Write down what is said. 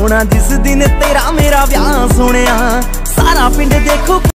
ਹੋਣਾ ਜਿਸ ਦਿਨ ਤੇਰਾ ਮੇਰਾ ਵਿਆਹ ਸੋਹਣਿਆ ਸਾਰਾ ਪਿੰਡ ਦੇਖੋ